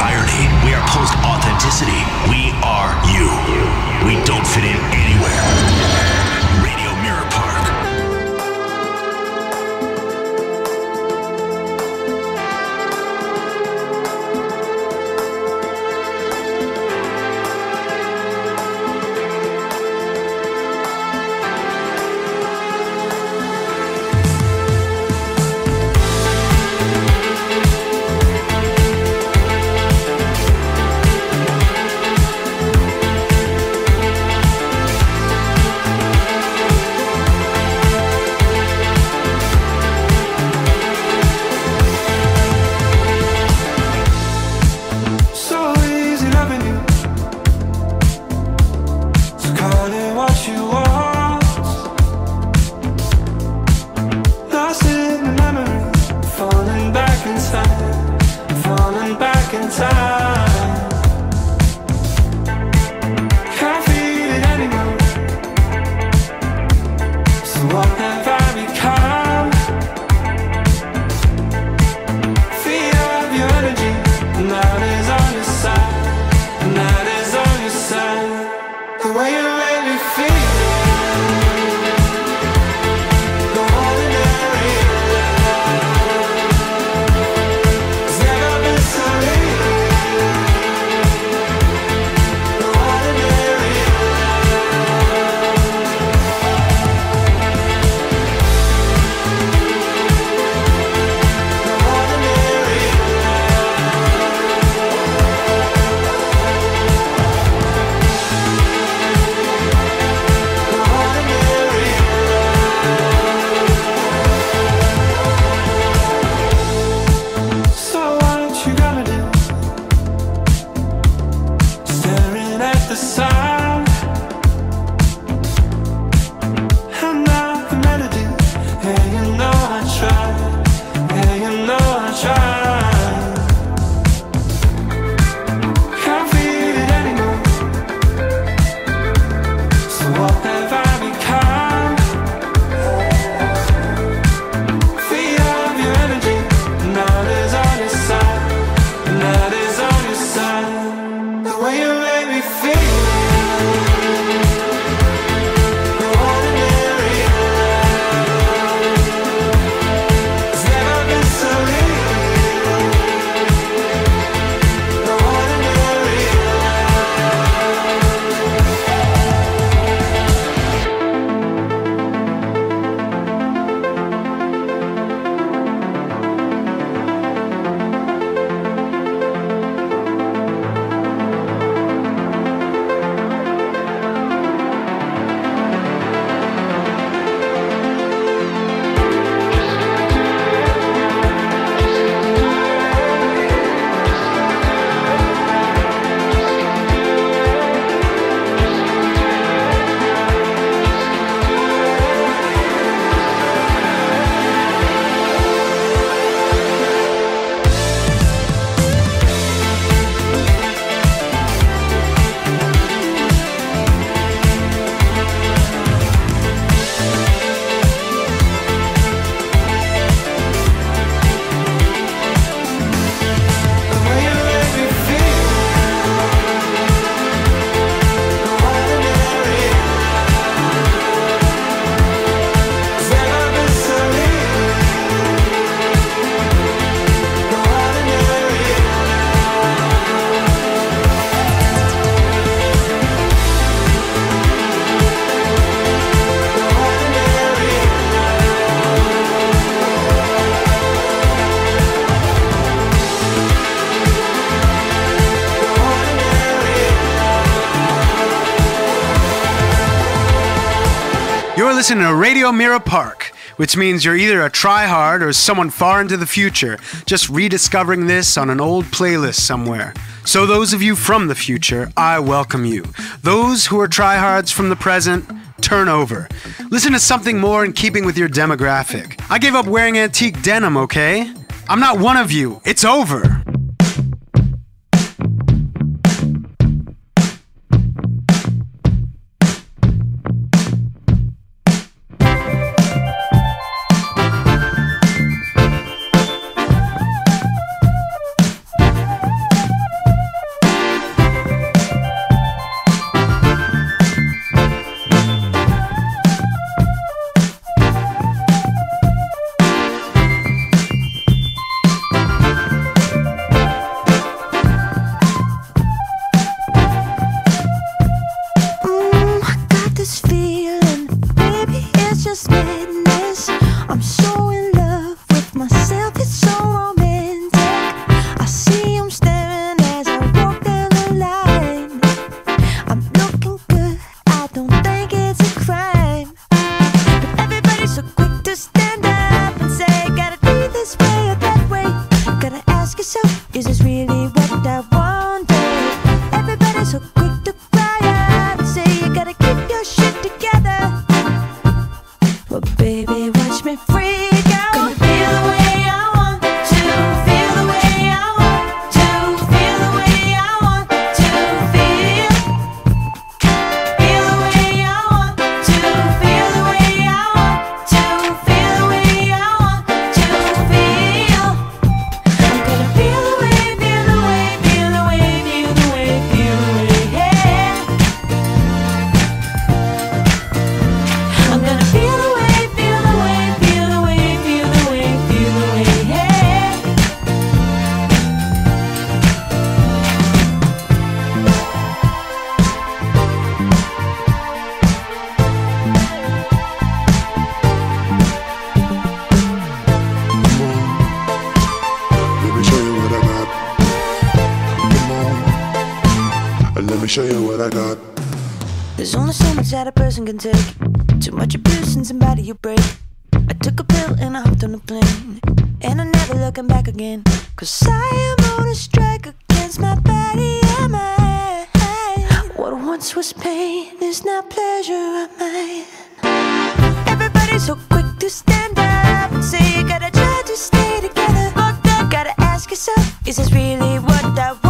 irony. We are post authenticity. We are listen to Radio Mirror Park, which means you're either a tryhard or someone far into the future, just rediscovering this on an old playlist somewhere. So, those of you from the future, I welcome you. Those who are tryhards from the present, turn over. Listen to something more in keeping with your demographic. I gave up wearing antique denim, okay? I'm not one of you. It's over. once was pain is now pleasure of mine. Everybody's so quick to stand up and say you gotta try to stay together. Fucked up, gotta ask yourself, is this really what I want?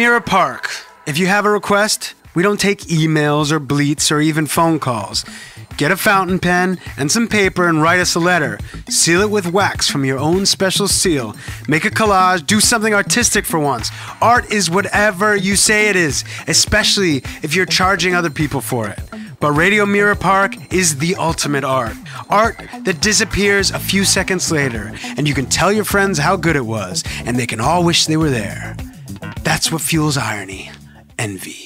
Palmyra Park. If you have a request, we don't take emails or bleats or even phone calls. Get a fountain pen and some paper and write us a letter. Seal it with wax from your own special seal. Make a collage, do something artistic for once. Art is whatever you say it is, especially if you're charging other people for it. But Radio Mirror Park is the ultimate art. Art that disappears a few seconds later, and you can tell your friends how good it was, and they can all wish they were there. That's what fuels irony envy.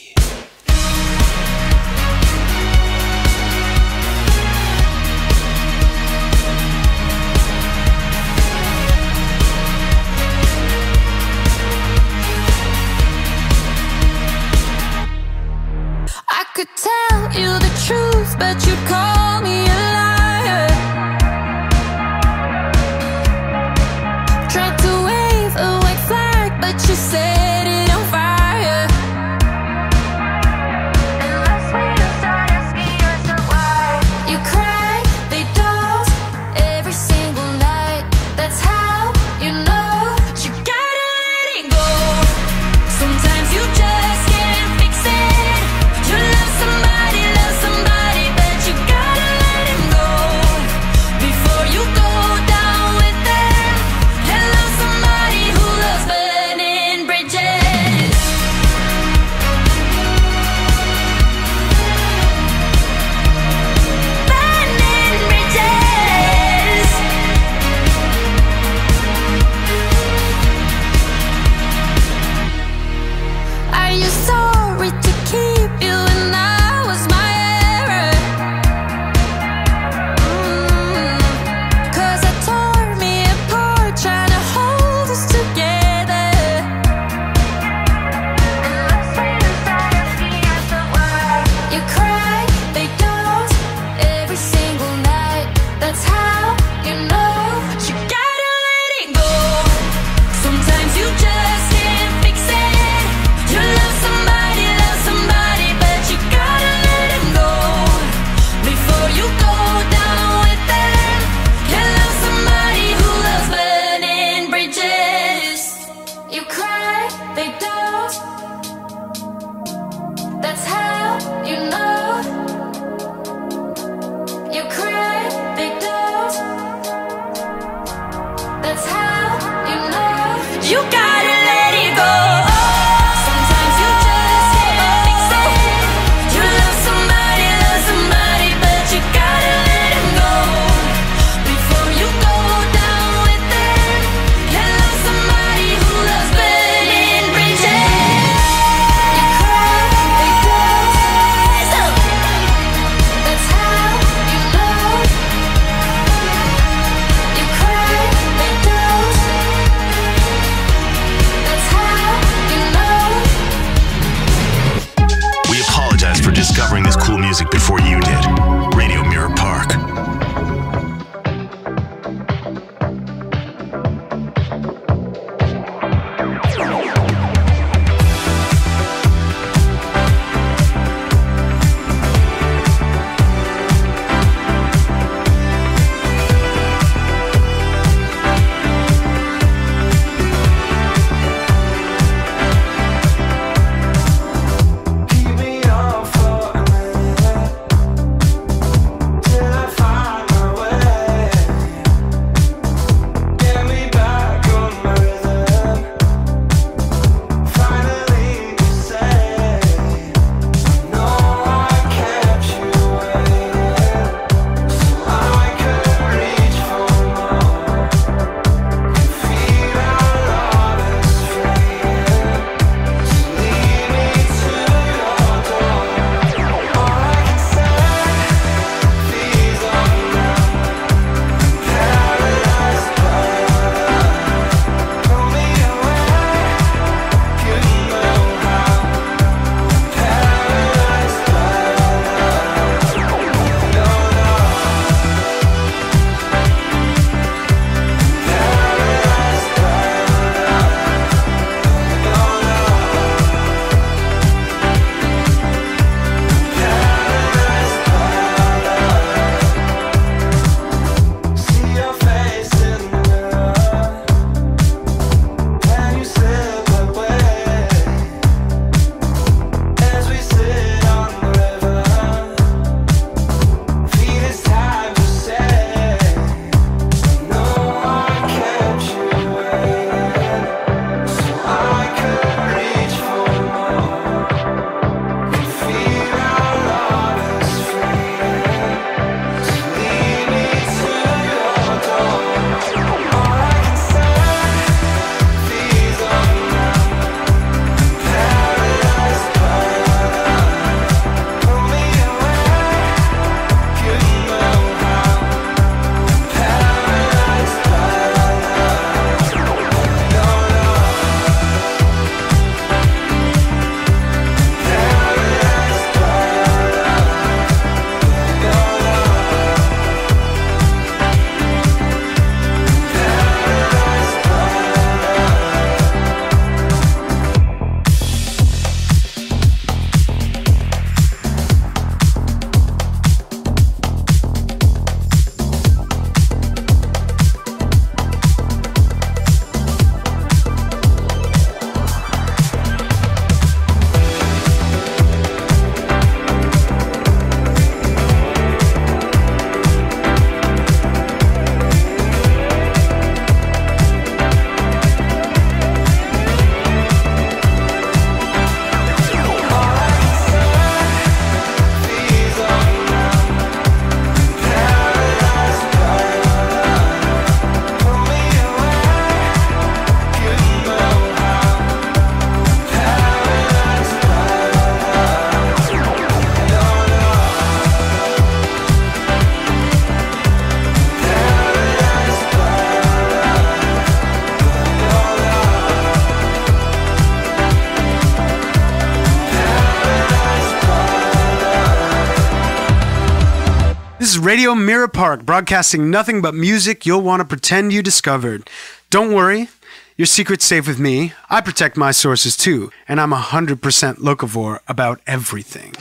Shark, broadcasting nothing but music you'll want to pretend you discovered. Don't worry, your secret's safe with me. I protect my sources too, and I'm 100% locavore about everything.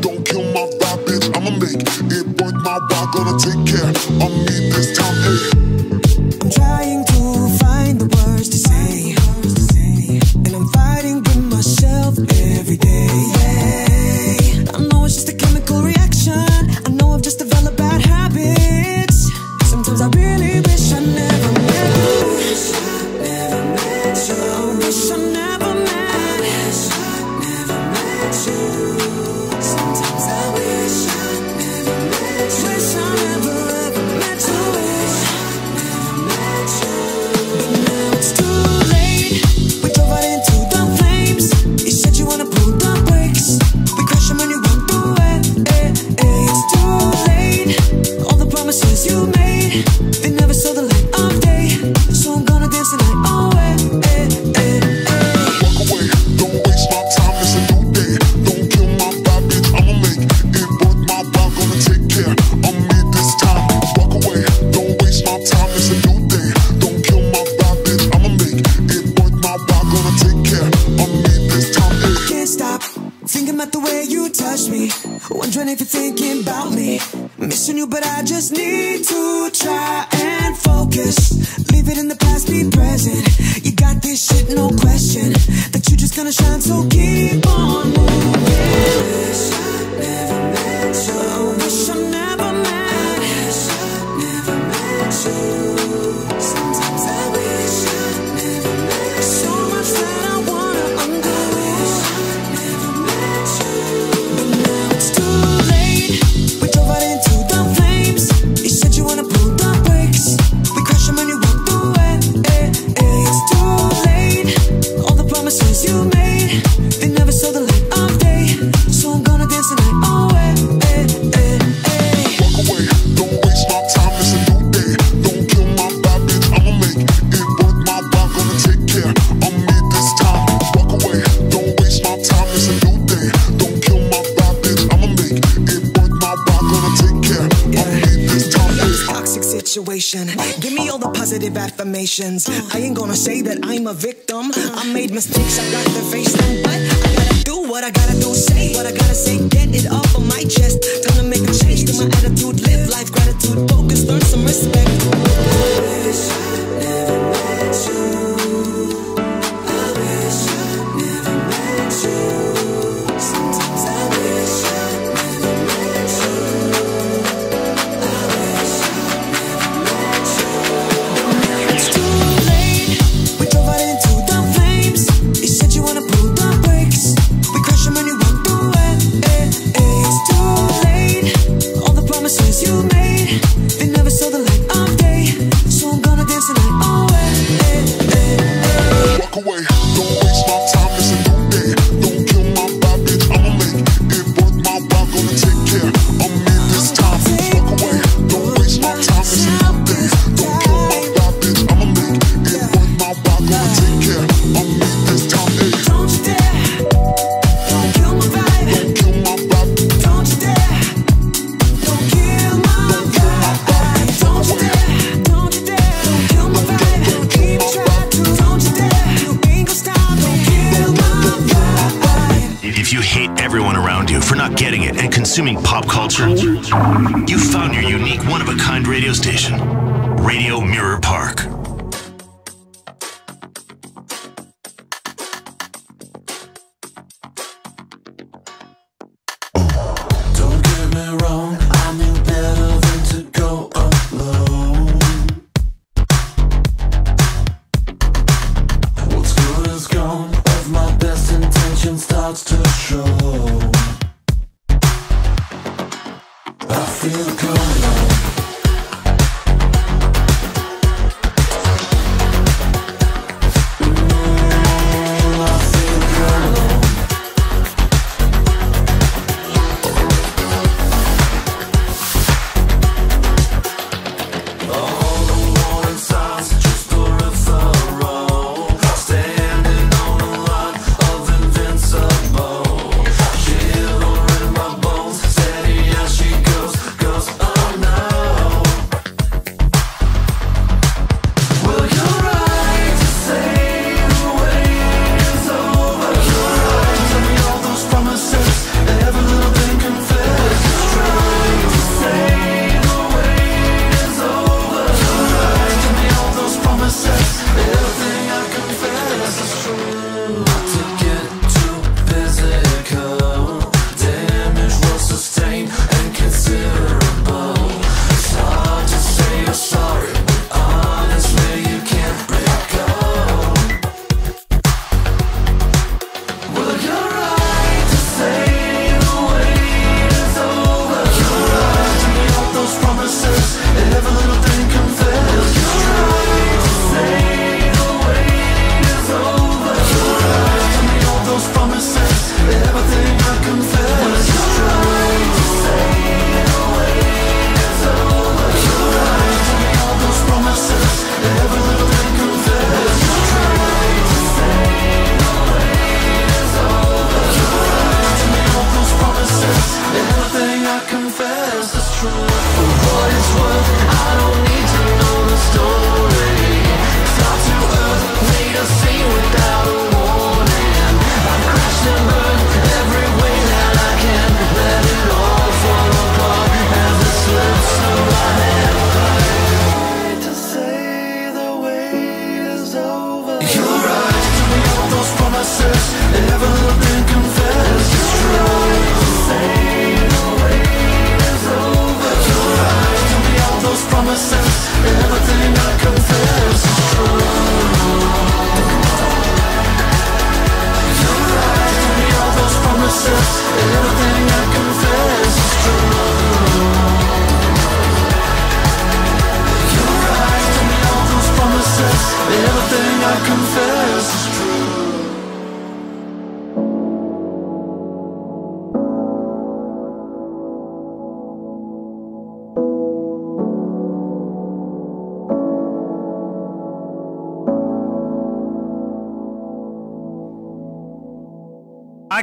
Don't kill my vibe, bitch. I'ma make it worth my while. Gonna take care of me. expectations.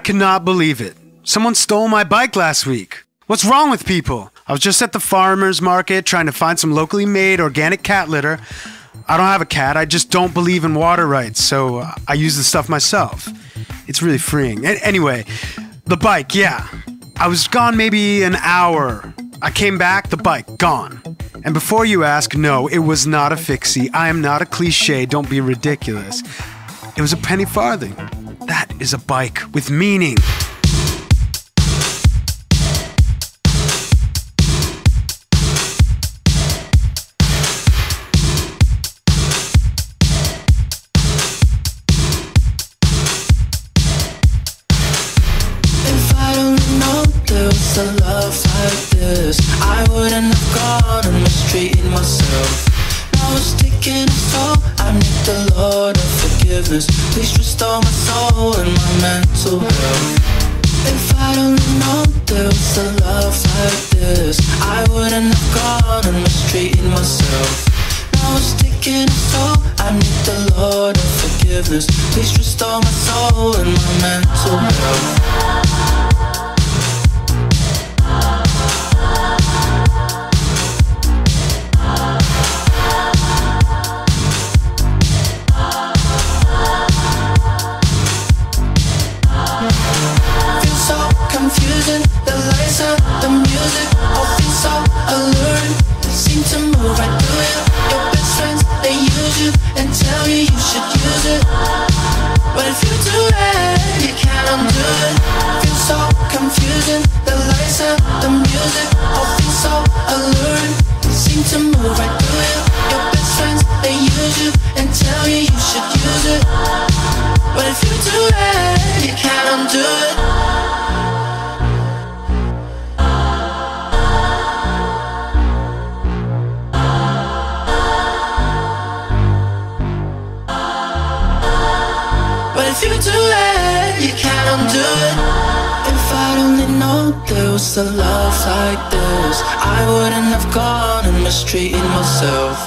Cannot believe it. Someone stole my bike last week. What's wrong with people? I was just at the farmer's market trying to find some locally made organic cat litter. I don't have a cat, I just don't believe in water rights, so uh, I use the stuff myself. It's really freeing. A- anyway, the bike, yeah. I was gone maybe an hour. I came back, the bike, gone. And before you ask, no, it was not a fixie. I am not a cliche, don't be ridiculous. It was a penny farthing. That is a bike with meaning. If known there was a love like this, I wouldn't have gone and mistreated myself. Now it's taking toll. I need the Lord of forgiveness. Please restore my soul and my mental health. The music, all feel so alluring. Seem to move right through you. Your best friends, they use you and tell you you should use it. But if you do that, you can't undo it. Feel so confusing. The lights out, the music, all feel so alluring. Seem to move right through you. Your best friends, they use you and tell you you should use it. But if you do that, you can't undo it. Can't undo it. If I'd only known there was a love like this, I wouldn't have gone and mistreated myself.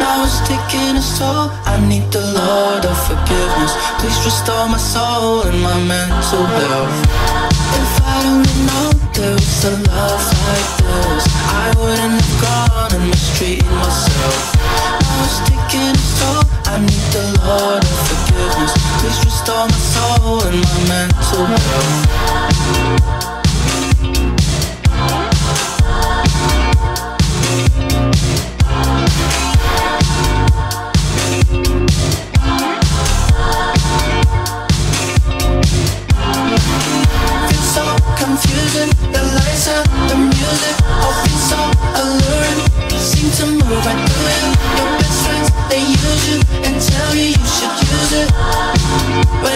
Now it's taking its toll. I need the Lord of forgiveness. Please restore my soul and my mental health. If I'd only known there was a love like this, I wouldn't have gone and mistreated myself. Now it's taking its toll. I need the Lord of forgiveness. Please restore my soul and my mental health. confusing. The lights out, the music, all feel so alluring. Seem to move right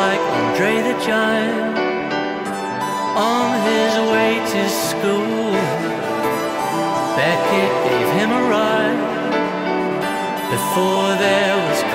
like Andre the Giant on his way to school. Beckett gave him a ride before there was.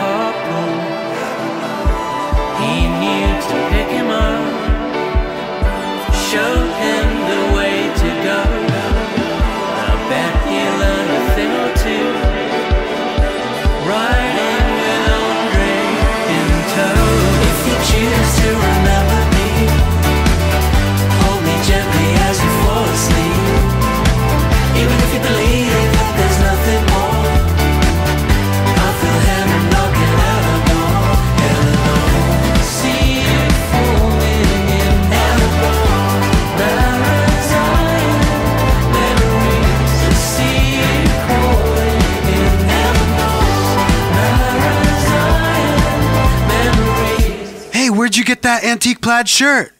get that antique plaid shirt?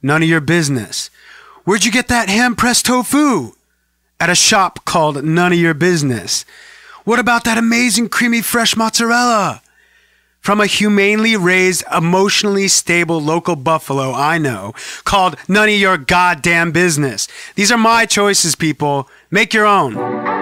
None of your business. Where'd you get that hand pressed tofu? At a shop called None of Your Business. What about that amazing creamy fresh mozzarella? From a humanely raised, emotionally stable local buffalo I know called None of Your Goddamn Business. These are my choices, people. Make your own.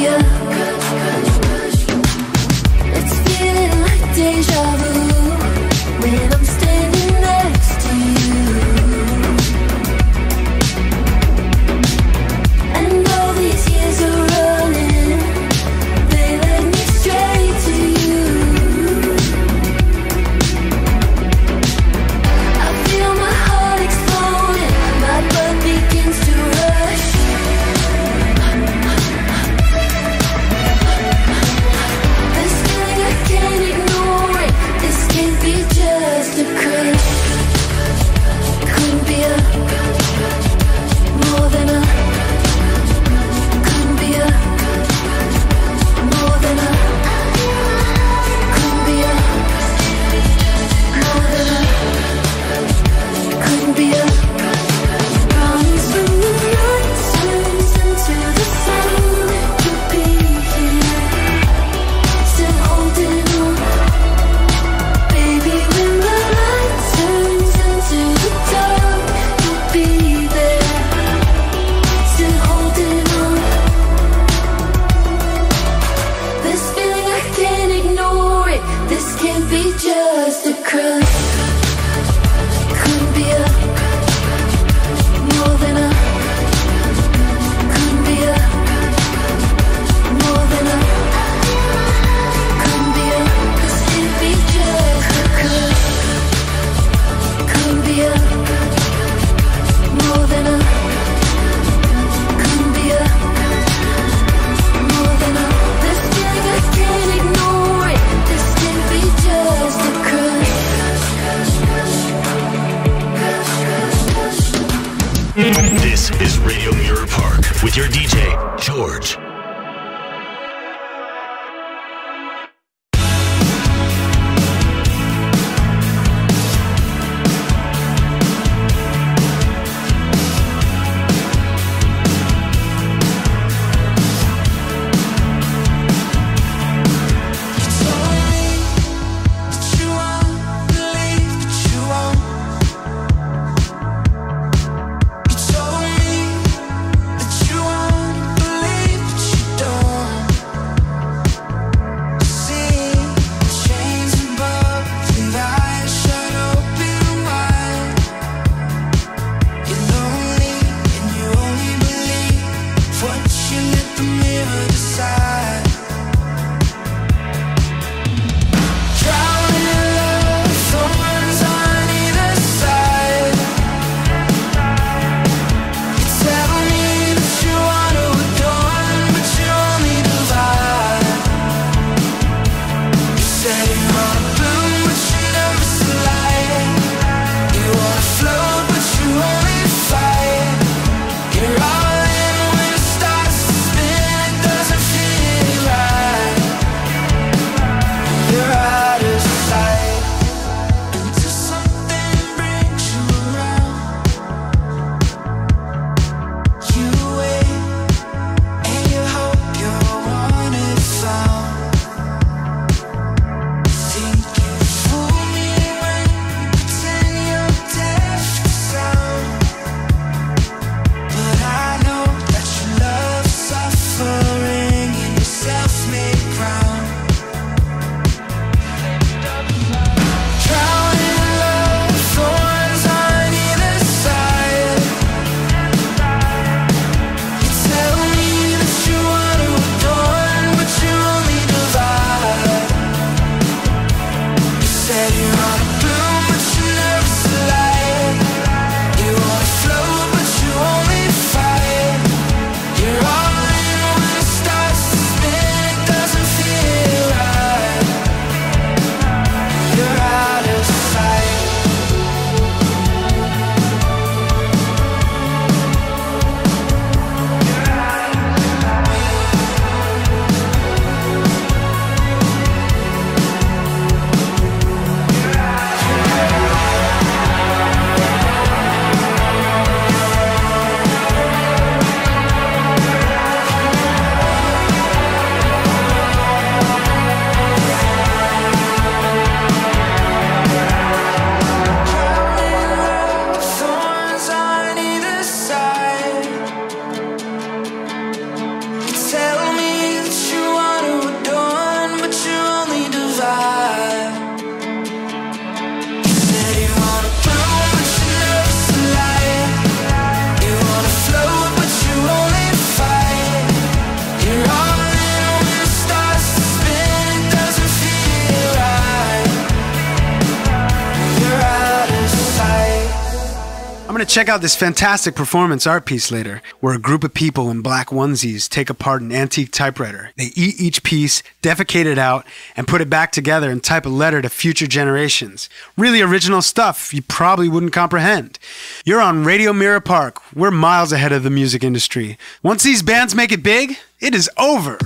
you. check out this fantastic performance art piece later, where a group of people in black onesies take apart an antique typewriter. They eat each piece, defecate it out, and put it back together and type a letter to future generations. Really original stuff you probably wouldn't comprehend. You're on Radio Mirror Park. We're miles ahead of the music industry. Once these bands make it big, it is over.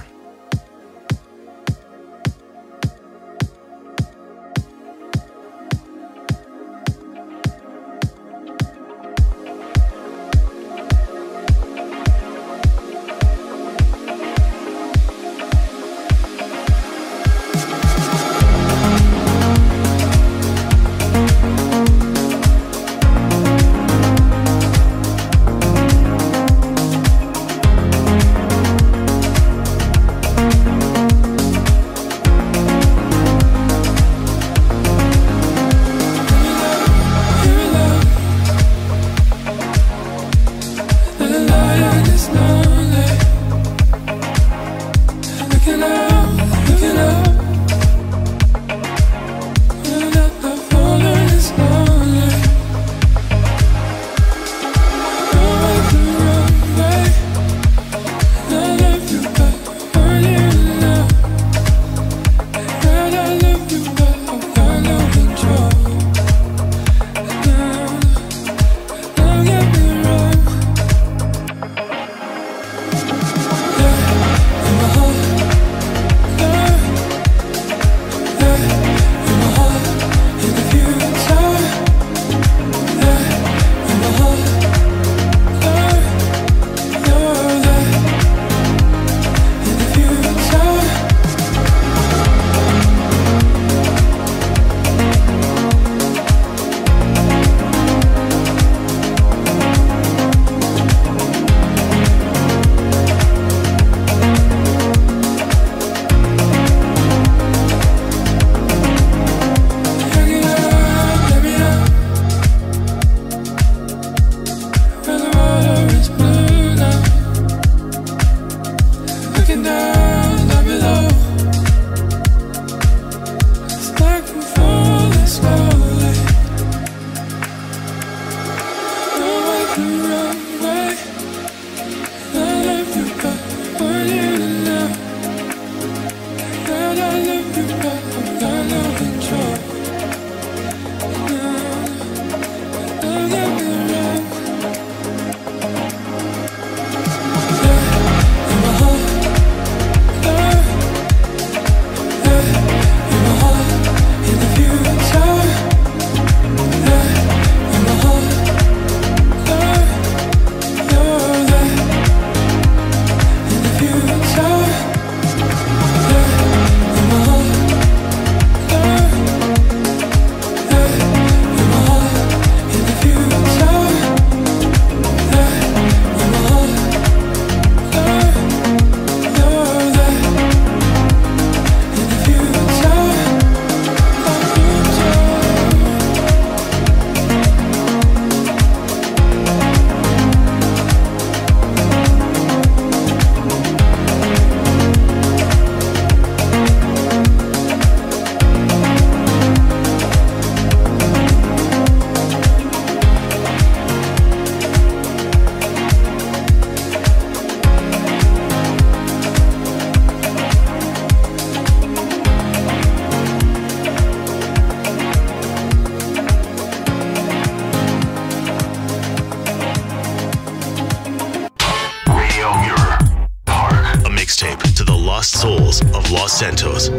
lost souls of Los Santos.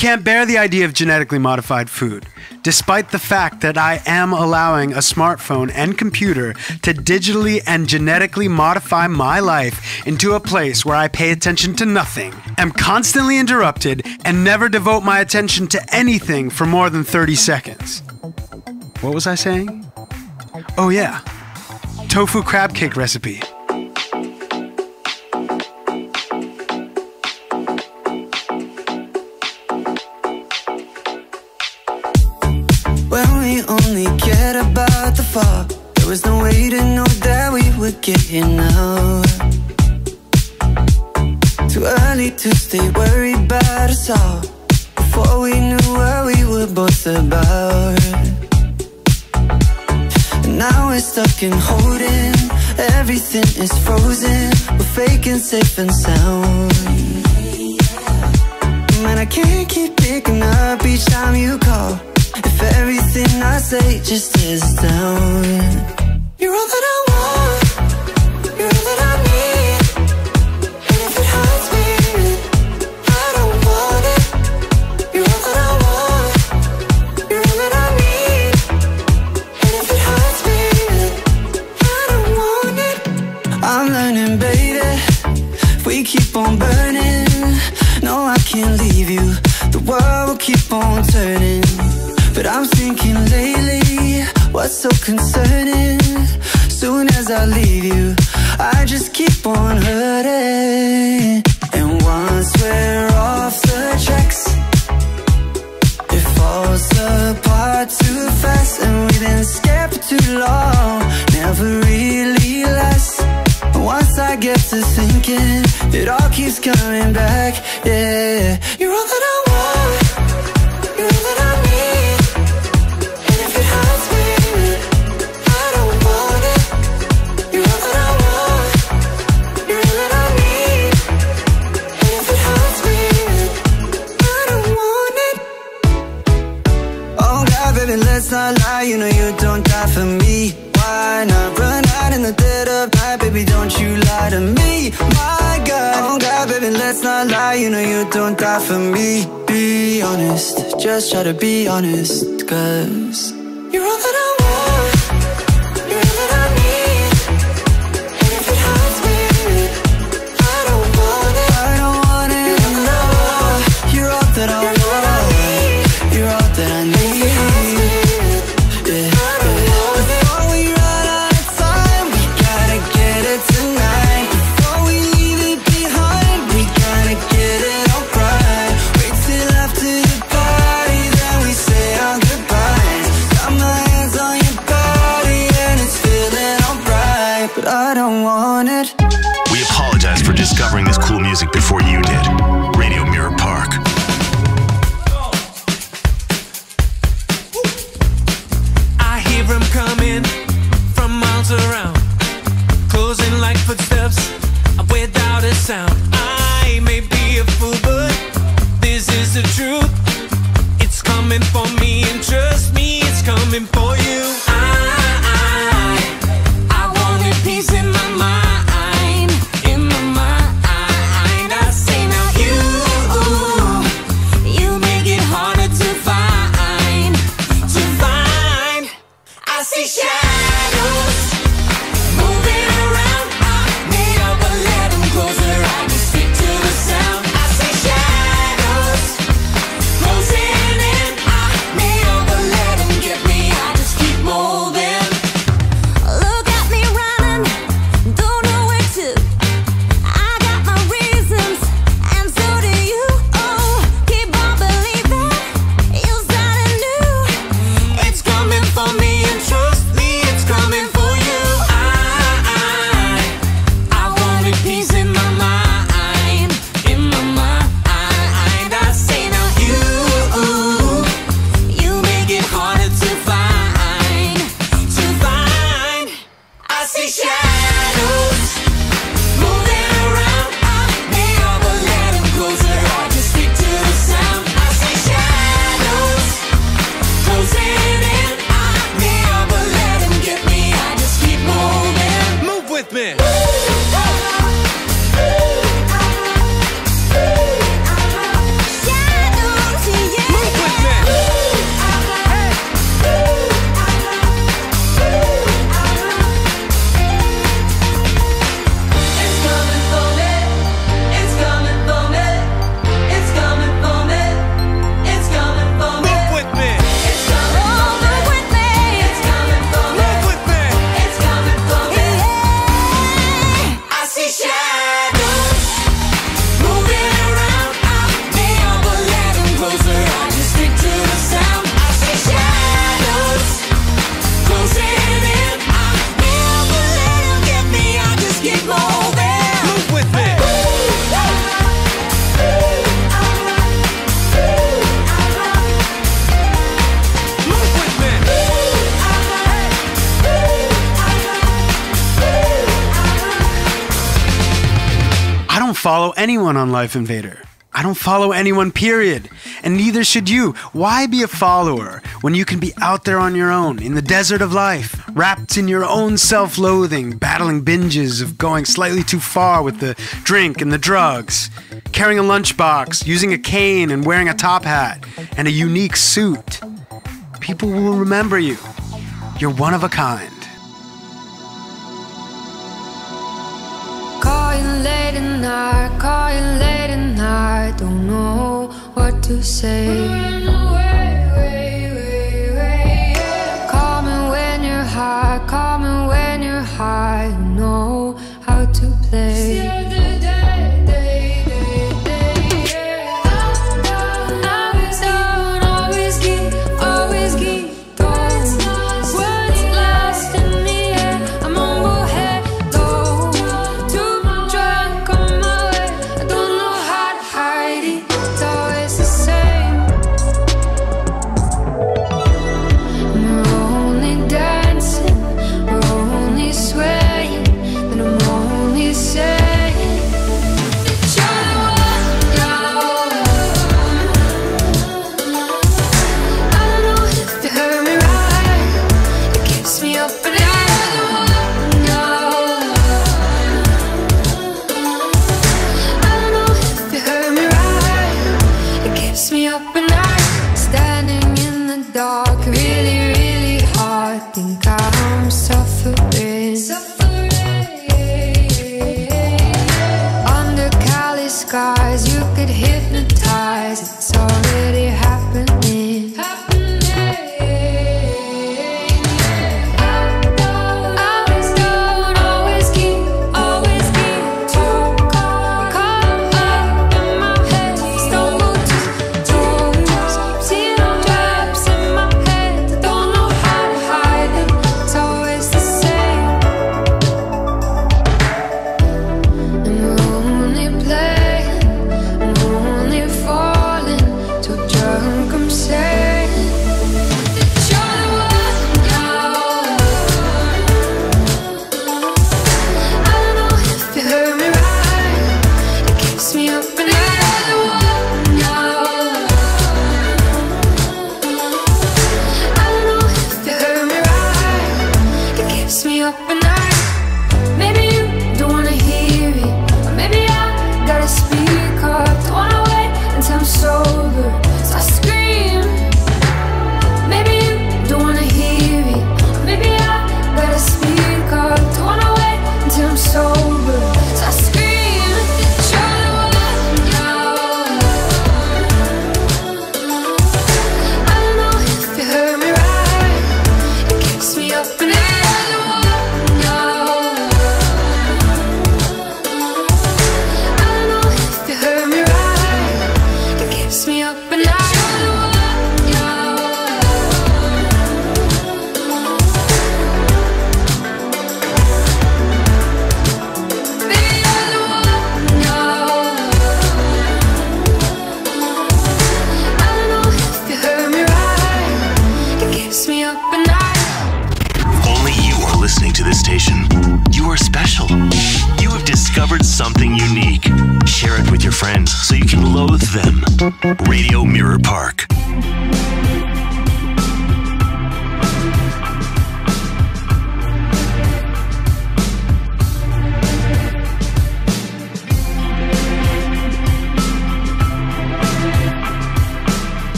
can't bear the idea of genetically modified food, despite the fact that I am allowing a smartphone and computer to digitally and genetically modify my life into a place where I pay attention to nothing, am constantly interrupted, and never devote my attention to anything for more than 30 seconds. What was I saying? Oh, yeah. Tofu crab cake recipe. forgetting now Too early to stay worried about us all. Before we knew what we were both about. And now we're stuck in holding. Everything is frozen. We're faking safe and sound. Man, I can't keep picking up each time you call. If everything I say just is down. phone turning But I'm thinking lately What's so concerning? Soon as I leave you I just keep on hurting. And once we're off the tracks It falls apart too fast And we've been scared for too long Never really lasts Once I get to thinking It all keeps coming back, yeah. You're all that I lie, you know you don't die for me. Why not run out in the dead of night, baby, don't you lie to me. My God, oh God, baby, let's not lie, you know you don't die for me. Be honest, just try to be honest, cause You're all that I want follow anyone on Lifeinvader. I don't follow anyone, period. And neither should you. Why be a follower when you can be out there on your own, in the desert of life, wrapped in your own self loathing, battling binges of going slightly too far with the drink and the drugs, carrying a lunchbox, using a cane, and wearing a top hat and a unique suit? People will remember you. You're one of a kind. Calling late at night, calling late at night. Don't know what to say. Call me when you're high, call me when you're high. You know how to play.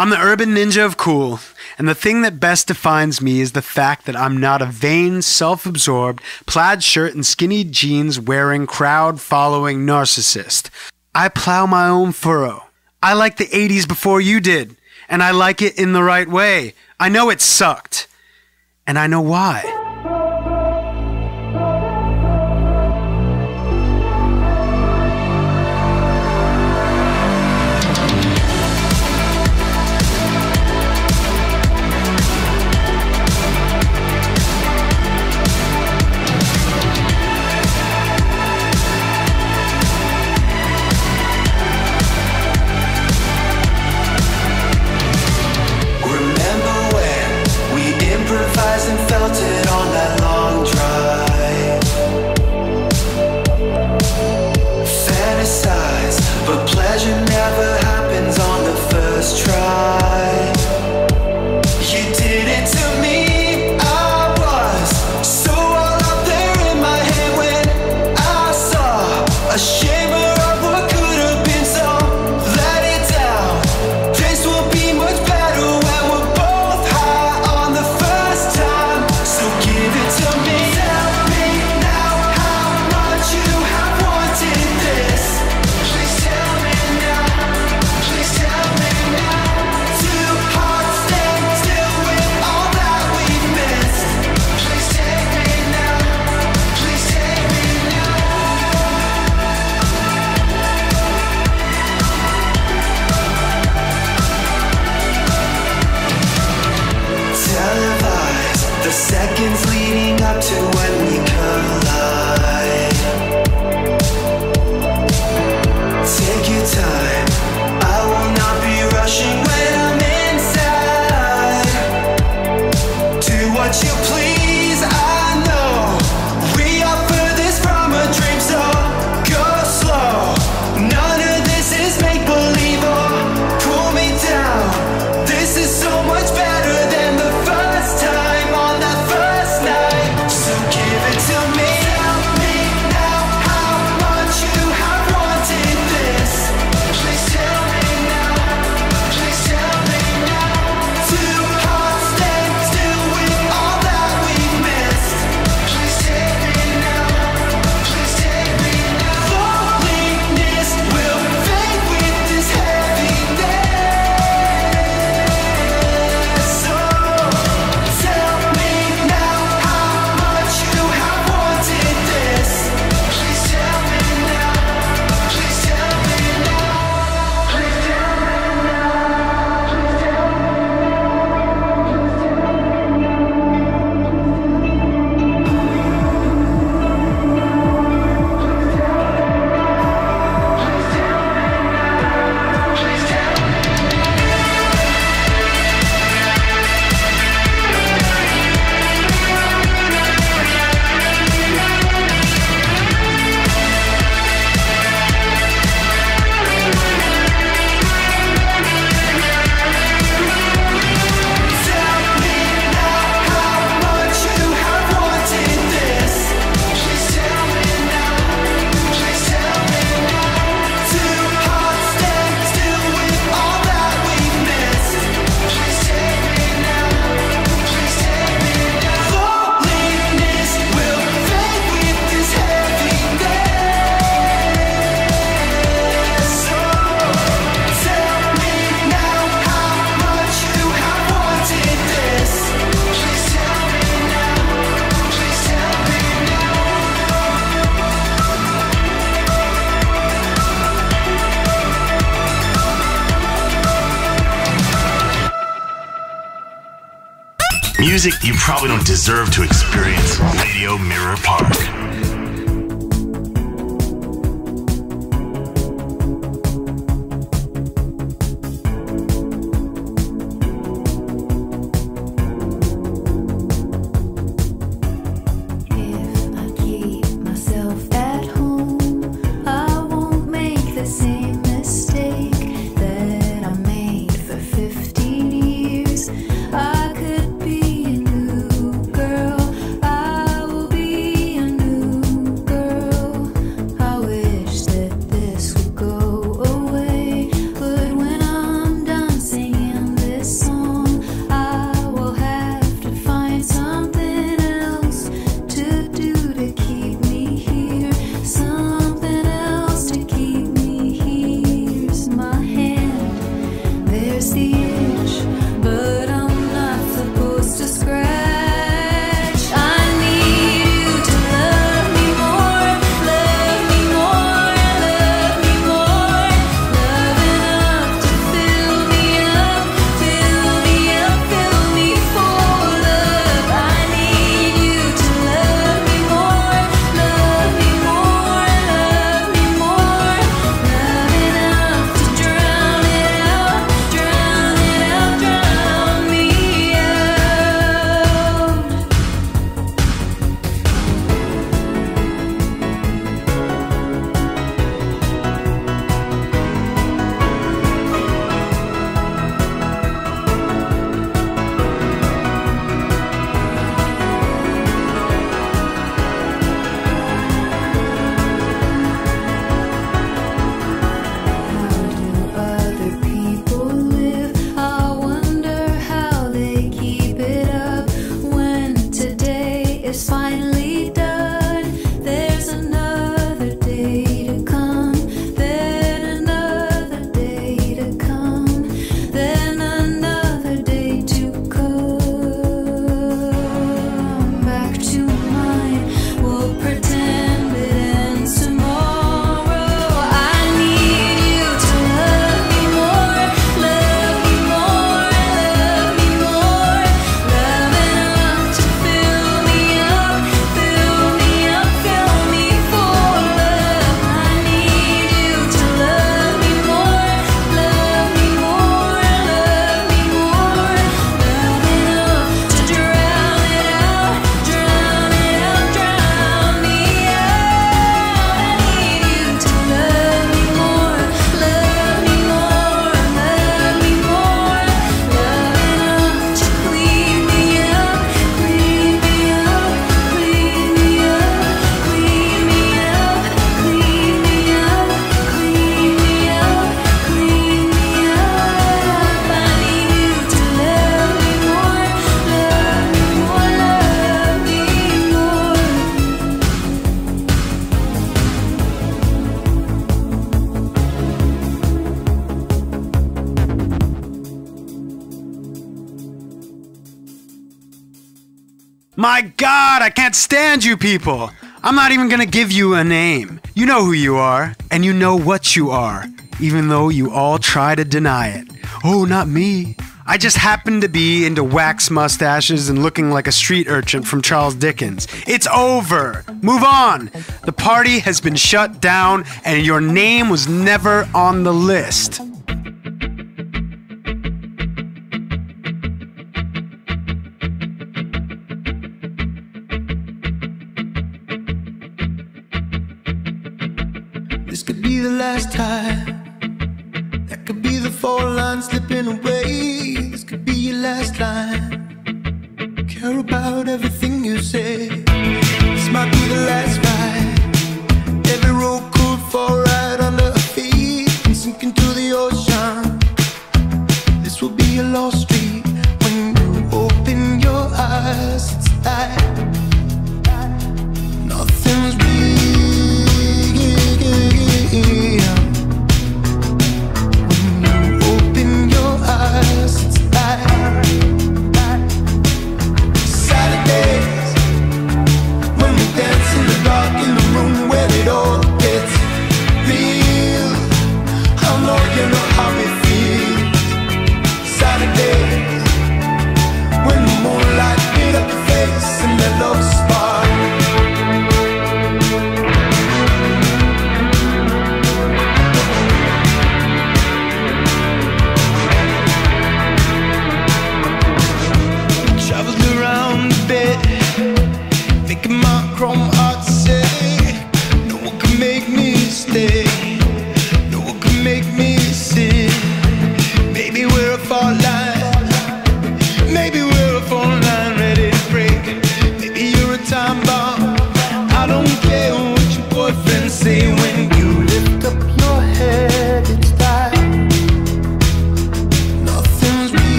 I'm the urban ninja of cool, and the thing that best defines me is the fact that I'm not a vain, self absorbed, plaid shirt and skinny jeans wearing, crowd following narcissist. I plow my own furrow. I like the 80s before you did, and I like it in the right way. I know it sucked, and I know why. probably don't deserve to experience Radio Mirror. find you people. I'm not even gonna give you a name. You know who you are, and you know what you are, even though you all try to deny it. Oh, not me. I just happen to be into wax mustaches and looking like a street urchin from Charles Dickens. It's over. Move on. The party has been shut down, and your name was never on the list. last time. That could be the four lines slipping away. This could be your last line. Care about everything you say. This might be the last ride. Every road could fall right under our feet and sink into the ocean. This will be a lost street when you open your eyes. It's like nothing's.